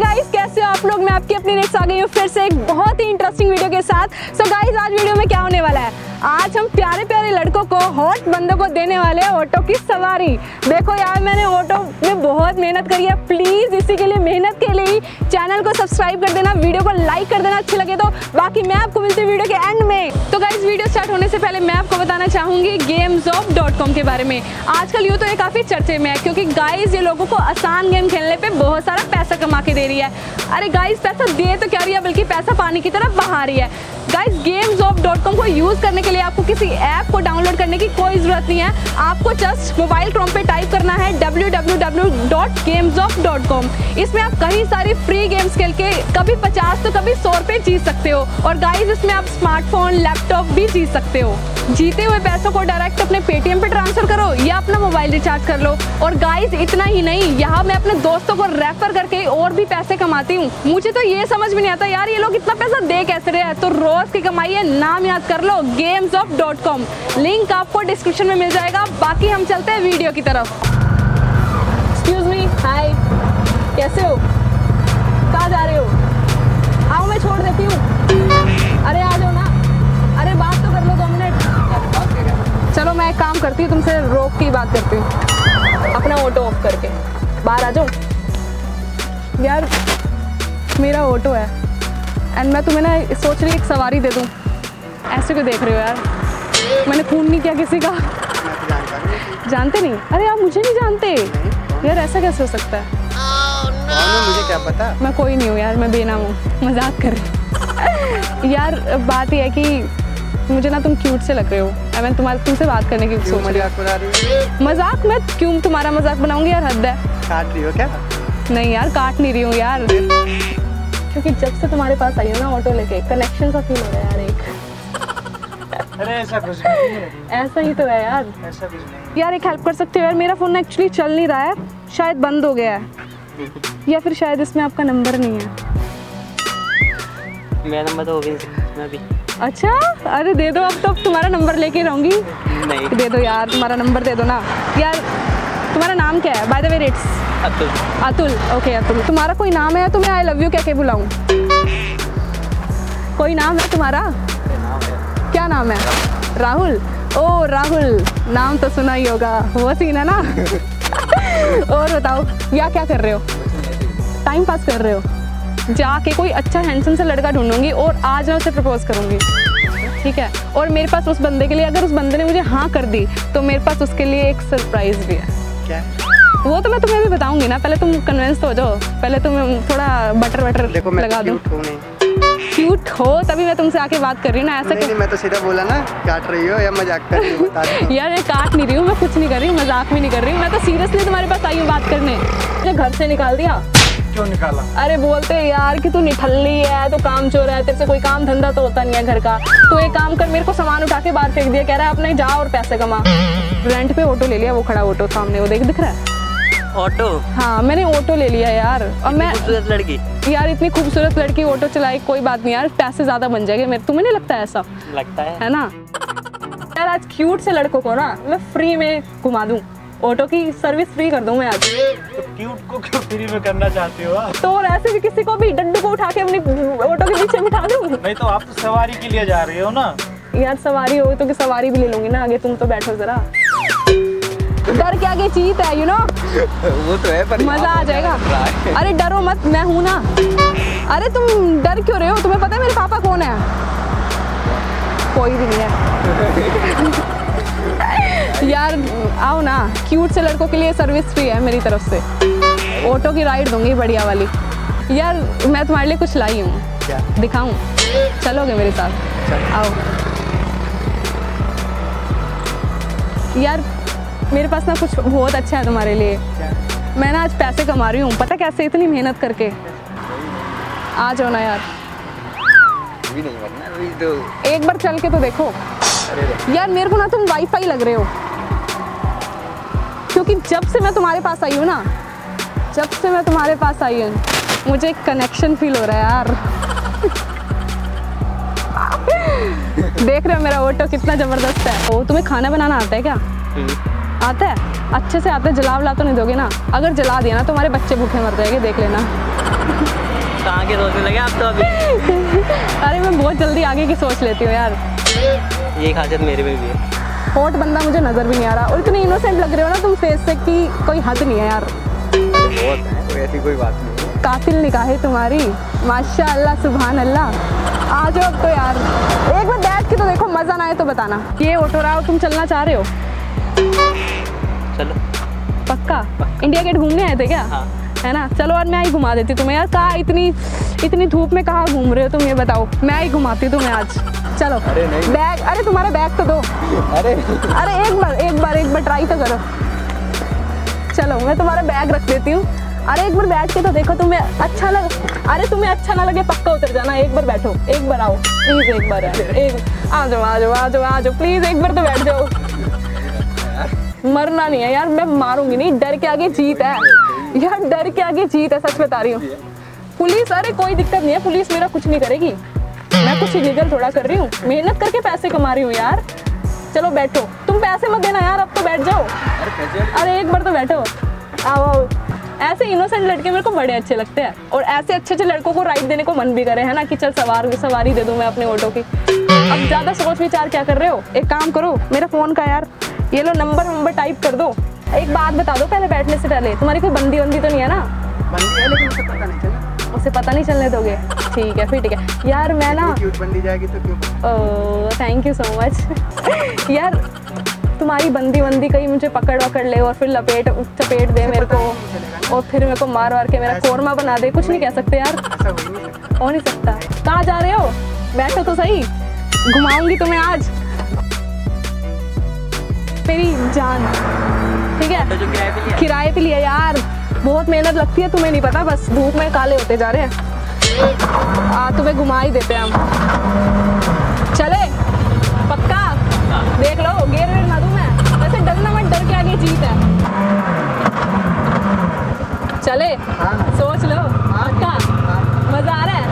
Guys कैसे हो आप लोग? मैं आपकी अपनी नेक्स्ट आ गई हूँ फिर से एक बहुत ही इंटरेस्टिंग वीडियो के साथ। सो so गाइस आज वीडियो में क्या होने वाला है? आज हम प्यारे प्यारे लड़कों को हॉट बंदों को देने वाले हैं ऑटो की सवारी। देखो यार, मैंने ऑटो में बहुत मेहनत करी है। प्लीज़ इसी के लिए मेहनत के लिए चैनल को सब्सक्राइब कर देना, वीडियो को लाइक कर देना, अच्छी लगे तो। बाकी मैं आपको मिलती वीडियो के एंड में। तो गाइज़ वीडियो स्टार्ट होने से पहले मैं आपको बताना चाहूँगी गेम्स ऑफ़ डॉट कॉम के बारे में। आजकल यूँ तो ये काफ़ी चर्चे में है, क्योंकि गाइज़ ये लोगों को आसान गेम खेलने पर बहुत सारा पैसा कमा के दे रही है। अरे गाइज़ पैसा दे तो क्या रही है, बल्कि पैसा पानी की तरफ़ बहा रही है। Guys games of dot com को यूज़ करने के लिए आपको किसी ऐप को डाउनलोड करने की कोई ज़रूरत नहीं है। आपको जस्ट मोबाइल क्रोम पे टाइप करना है www.gamesof.com इसमें आप कई सारी फ्री गेम्स खेल के कभी 50 तो कभी 100 रुपये जीत सकते हो। और गाइज़ इसमें आप स्मार्टफ़ोन लैपटॉप भी जीत सकते हो। जीते हुए पैसों को डायरेक्ट अपने पेटीएम पे ट्रांसफ़र करो या अपना मोबाइल रिचार्ज कर लो। और गाइज़ इतना ही नहीं, यहाँ मैं अपने दोस्तों को रेफर करके और भी पैसे कमाती हूँ। मुझे तो ये समझ में नहीं आता, यार, ये लोग इतना पैसा दे हैं तो रोज की कमाई है, नाम याद कर लो games of dot com link आपको डिस्क्रिप्शन में मिल जाएगा। बाकी हम चलते हैं वीडियो की तरफ़। एक्सक्यूज मी हाय कैसे हो? कहाँ जा रहे हो? आओ, मैं छोड़ देती हूँ। अरे, आ जाओ ना। अरे, बात तो कर लो दो मिनट। चलो, मैं एक काम करती हूँ, तुमसे रोक की बात करती हूँ। अपना ऑटो ऑफ़ करके। बाहर आ जाओ। यार, मेरा ऑटो है। एंड मैं तुम्हें ना सोच रही एक सवारी दे दूँ। ऐसे क्यों देख रहे हो यार? मैंने खून नहीं किया किसी का। जानते नहीं? अरे आप मुझे नहीं जानते। यार ऐसा कैसे हो सकता है? मुझे क्या पता मैं कोई नहीं हूँ यार मैं बेनाम हूँ। मज़ाक कर रही हूँ। यार बात यह है कि मुझे ना तुम क्यूट से लग रहे हो। और मैं तुम्हारे तुमसे बात करने की सोच रही हूँ। मज़ाक? मैं क्यों तुम्हारा मज़ाक बनाऊँगी यार? हद है। काट रही हो क्या? नहीं यार काट नहीं रही हूँ यार। क्योंकि जब से तुम्हारे पास आई हूँ ना ऑटो लेके कनेक्शन सा फील हो रहा है यार एक। अरे ऐसा कुछ नहीं है। ऐसा ही तो है यार। ऐसा कुछ नहीं यार एक हेल्प कर सकते हो यार मेरा फ़ोन एक्चुअली चल नहीं रहा है शायद बंद हो गया है। या फिर शायद इसमें आपका नंबर नहीं है। मेरा नंबर तो होगी मैं भी अच्छा? अरे दे दो अब तो तुम्हारा नंबर लेके रहूँगी। नहीं। दे दो यार तुम्हारा नंबर दे दो ना। यार तुम्हारा नाम क्या है? बाय द वे रेट्स अतुल। अतुल. ओके अतुल. तुम्हारा कोई नाम है? तो मैं आई लव यू क्या के बुलाऊं. कोई नाम है तुम्हारा? क्या नाम है? राहुल. ओ राहुल. नाम तो सुना ही होगा. वो सीन है ना? और बताओ या क्या कर रहे हो? टाइम पास कर रहे हो? जाके कोई अच्छा हैंडसम सा लड़का ढूंढूँगी और आज मैं उसे प्रपोज करूँगी. ठीक है? और मेरे पास उस बंदे के लिए अगर उस बंदे ने मुझे हाँ कर दी तो मेरे पास उसके लिए एक सरप्राइज़ भी है. क्या है? वो तो मैं तुम्हें भी बताऊँगी ना पहले तुम कन्विंस तो हो जाओ। पहले तुम थोड़ा बटर बटर देखो मैं लगा तो क्यूट हूँ हो तभी मैं तुमसे आके बात कर रही हूँ ना ऐसा नहीं नहीं मैं तो सीधा बोला ना काट रही हो या मज़ाक कर रही हो यार मैं काट नहीं रही हूँ मैं कुछ नहीं कर रही हूँ मज़ाक भी नहीं कर रही हूँ। मैं तो सीरियसली तुम्हारे पास आई हूँ बात करने। मुझे घर से निकाल दिया। क्यों निकाला? अरे बोलते हैं यार कि तू निठल्ली है तो काम चोर है तेरे से कोई काम धंधा तो होता नहीं है घर का। तो एक काम कर मेरे को सामान उठा के बाहर फेंक दिया कह रहा है अपने जा और पैसे कमा। रेंट पे ऑटो ले लिया वो खड़ा ऑटो सामने वो देख दिख रहा है? ऑटो हाँ मैंने ऑटो ले लिया यार। और मैं खूबसूरत लड़की? यार इतनी खूबसूरत लड़की ऑटो चलाई कोई बात नहीं यार पैसे ज़्यादा बन जाएँगे मेरे तुम्हें नहीं लगता है ऐसा? लगता है। है ना? यार आज क्यूट से लड़कों को ना मैं फ्री में घुमा दूँ। ऑटो की सर्विस फ्री कर दूँ मैं आज। तो क्यूट को क्यों फ्री में करना चाहती हो आप? तो और ऐसे भी किसी को भी डंडू को उठा के अपनी ऑटो के पीछे बिठा दूँ? नहीं तो आप तो सवारी के लिए जा रही हो ना। यार सवारी हो तो कि सवारी भी ले लूँगी ना आगे तुम तो बैठो जरा। डर के आगे जीत है यू नो वो तो है पर मज़ा आ जाएगा। अरे डरो मत मैं हूँ ना। अरे तुम डर क्यों रहे हो? तुम्हें पता है मेरे पापा कौन है? कोई भी नहीं है। यार आओ ना। क्यूट से लड़कों के लिए सर्विस फ्री है मेरी तरफ़ से। ऑटो की राइड दूँगी बढ़िया वाली। यार मैं तुम्हारे लिए कुछ लाई हूँ। दिखाऊँ? चलोगे मेरे साथ? आओ। यार मेरे पास ना कुछ बहुत अच्छा है तुम्हारे लिए। मैं ना आज पैसे कमा रही हूँ। पता कैसे इतनी मेहनत करके। आ जाओ ना यार। नहीं तो एक बार चल के तो देखो। यार मेरे को ना तुम वाईफाई लग रहे हो। क्योंकि जब से मैं तुम्हारे पास आई हूँ ना जब से मैं तुम्हारे पास आई हूँ मुझे एक कनेक्शन फील हो रहा है यार। देख रहे हो मेरा ऑटो कितना ज़बरदस्त है। ओ तुम्हें खाना बनाना आता है क्या? आता है? अच्छे से आता है जला वला तो नहीं दोगे ना? अगर जला दिया ना तो हमारे बच्चे भूखे मर जाएँगे देख लेना। कहाँ के सोचने लगे आप तो अभी? अरे मैं बहुत जल्दी आगे की सोच लेती हूँ यार। ये खासियत मेरे में भी है। हॉट बंदा मुझे नज़र भी नहीं आ रहा। और इतने इनोसेंट लग रहे हो ना तुम फेस से कि कोई हद नहीं है यार। बहुत है कोई ऐसी कोई बात नहीं है। कातिल निगाहें तुम्हारी। माशाअल्लाह सुभान अल्लाह आ जाओ अब तो यार। एक बार बैठ के तो देखो मज़ा ना आए तो बताना। ये ऑटो रहा हो तुम चलना चाह रहे हो? चलो। पक्का? इंडिया गेट घूमने आए थे क्या? हाँ। है ना? चलो और मैं ही घुमा देती तुम्हें यार। कहाँ इतनी इतनी धूप में कहाँ घूम रहे हो तुम ये बताओ। मैं ही घुमाती हूँ तुम्हें आज। चलो। अरे नहीं। बैग अरे तुम्हारा बैग तो दो। अरे। अरे एक बार एक बार एक बार ट्राई तो करो। चलो मैं तुम्हारा बैग रख देती हूँ। अरे एक बार बैठ के तो देखो तुम्हें अच्छा लग अरे तुम्हें अच्छा ना लगे पक्का उतर जाना। एक बार बैठो एक बार आओ। प्लीज़ एक बार एक आ जाओ आ जाओ आ जाओ आ जाओ। प्लीज़ एक बार तो बैठ जाओ। मरना नहीं है यार मैं मारूँगी नहीं। डर के आगे जीत है। यार डर के आगे जीत है सच बता रही हूँ। पुलिस अरे कोई दिक्कत नहीं है। पुलिस मेरा कुछ नहीं करेगी। मैं कुछ इलीगल थोड़ा कर रही हूँ। मेहनत करके पैसे कमा रही हूँ यार। चलो बैठो। तुम पैसे मत देना यार, अब तो बैठ जाओ। अरे, एक बार तो बैठो। आओ आओ। ऐसे इनोसेंट लड़के मेरे को बड़े अच्छे लगते हैं। और ऐसे अच्छे अच्छे लड़कों को राइड देने को मन भी करे, है ना, कि चल सवार, सवारी दे दूँ मैं अपने ऑटो की। अब ज़्यादा सोच विचार क्या कर रहे हो? एक काम करो, मेरा फ़ोन का यार, ये लो नंबर नंबर टाइप कर दो। एक बात बता दो, पहले बैठने से पहले। तुम्हारी कोई बंदी वंदी तो नहीं है ना? बंदी है, लेकिन पता नहीं चला उसे पता नहीं चलने दोगे। ठीक है फिर ठीक है। यार मैं ना क्यूट बंदी जाएगी तो क्यों? थैंक यू सो मच यार तुम्हारी बंदी बंदी कहीं मुझे पकड़ वकड़ ले और फिर लपेट चपेट दे मेरे को। और फिर मेरे को मार वार के मेरा कोरमा बना दे। कुछ नहीं कह सकते यार। हो। नहीं सकता। कहाँ जा रहे हो? बैठो तो सही। घुमाऊँगी तुम्हें आज। मेरी जान। ठीक है? तो किराए पे किराए पे लिया यार। बहुत मेहनत लगती है तुम्हें नहीं पता बस धूप में काले होते जा रहे हैं। आ तुम्हें घुमा ही देते हैं हम। चले पक्का? देख लो गेर वेर ना दूँ मैं वैसे डरना मत डर के आगे जीत है। चले सोच लो। पक्का? मज़ा आ रहा है?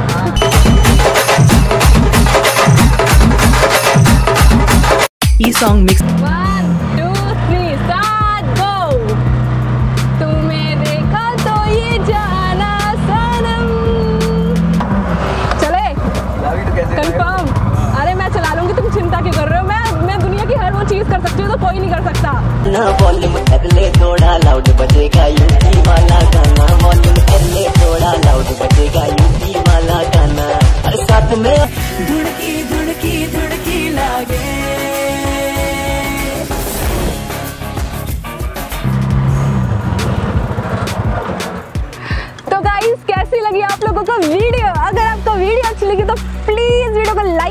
ई सॉन्ग मिक्स कोई नहीं कर सकता। ना वॉल्यूम कर ले थोड़ा लाउड बजेगा यूपी वाला गाना। वॉल्यूम कर ले थोड़ा लाउड बजेगा यूपी वाला गाना। अरे साथ में धुड़की धुड़की धुड़की लागे। तो गाइस कैसी लगी आप लोगों को वीडियो? अगर आपको वीडियो अच्छी लगी तो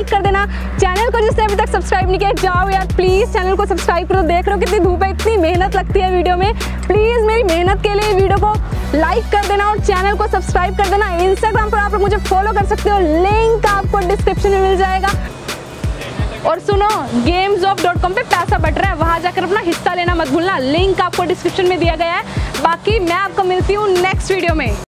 लाइक कर देना। चैनल को जिसने अभी तक सब्सक्राइब नहीं किया, जाओ यार प्लीज़ चैनल को सब्सक्राइब करो, देख रहे हो कितनी धूप है, इतनी मेहनत लगती है वीडियो में। प्लीज़ मेरी मेहनत के लिए वीडियो को लाइक कर देना और चैनल को सब्सक्राइब कर देना। इंस्टाग्राम पर आप लोग मुझे फॉलो कर सकते हो लिंक आपको डिस्क्रिप्शन में मिल जाएगा। और सुनो गेम्स ऑफ़ डॉट कॉम पे पैसा बट रहा है, वहाँ जाकर अपना हिस्सा लेना मत भूलना। लिंक आपको डिस्क्रिप्शन में दिया गया है। बाकी मैं आपको मिलती हूँ नेक्स्ट वीडियो में।